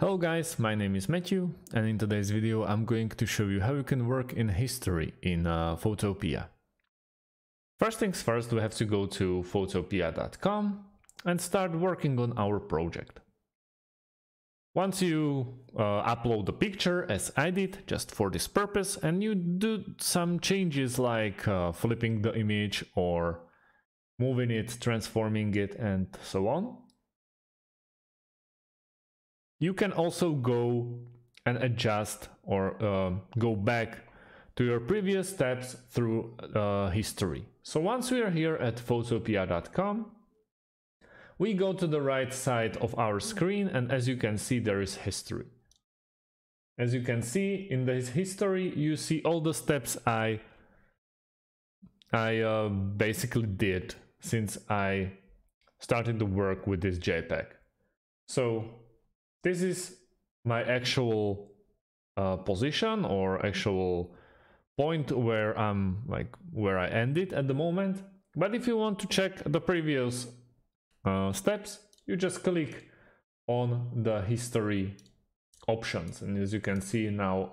Hello guys, my name is Matthew and in today's video I'm going to show you how you can work in history in uh, Photopea. First things first, we have to go to photopea.com and start working on our project. Once you uh, upload the picture as I did just for this purpose and you do some changes like uh, flipping the image or moving it, transforming it and so on, you can also go and adjust or uh, go back to your previous steps through uh, history. So once we are here at photopea.com, we go to the right side of our screen and as you can see there is history. As you can see in this history you see all the steps I I uh, basically did since I started to work with this JPEG. So this is my actual uh, position or actual point where I'm like where I ended at the moment. But if you want to check the previous uh, steps, you just click on the history options. And as you can see now,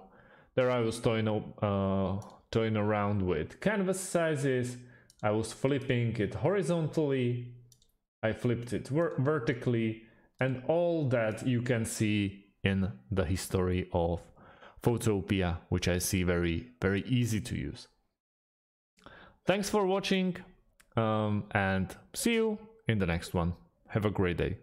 there I was toying, uh, toying around with canvas sizes. I was flipping it horizontally. I flipped it ver vertically and all that you can see in the history of Photopea, which I see very, very easy to use. Thanks for watching um, and see you in the next one. Have a great day.